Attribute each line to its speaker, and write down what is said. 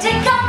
Speaker 1: Take